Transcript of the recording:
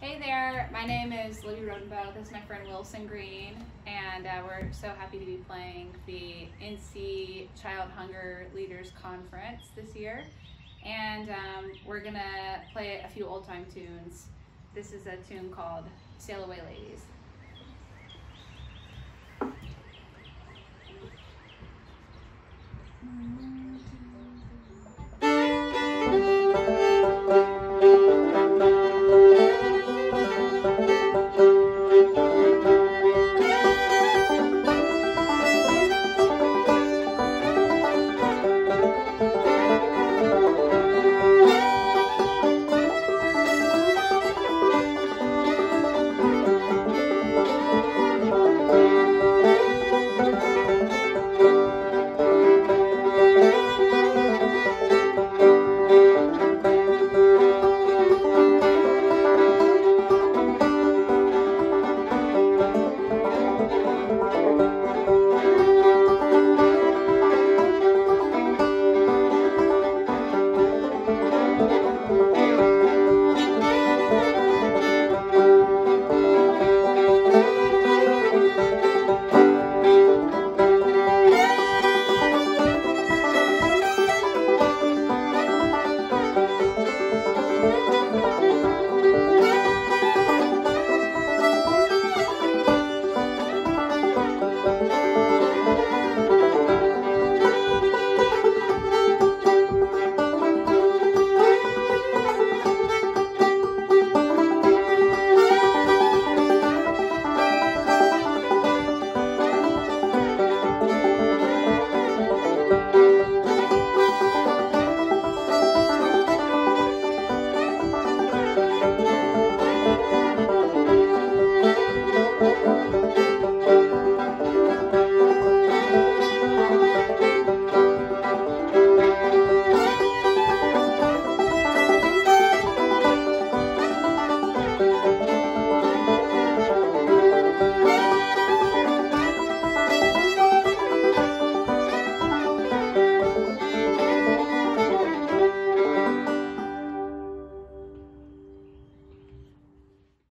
Hey there, my name is Libby Rodenbough. This is my friend Wilson Green, and uh, we're so happy to be playing the NC Child Hunger Leaders Conference this year. And um, we're gonna play a few old time tunes. This is a tune called Sail Away Ladies.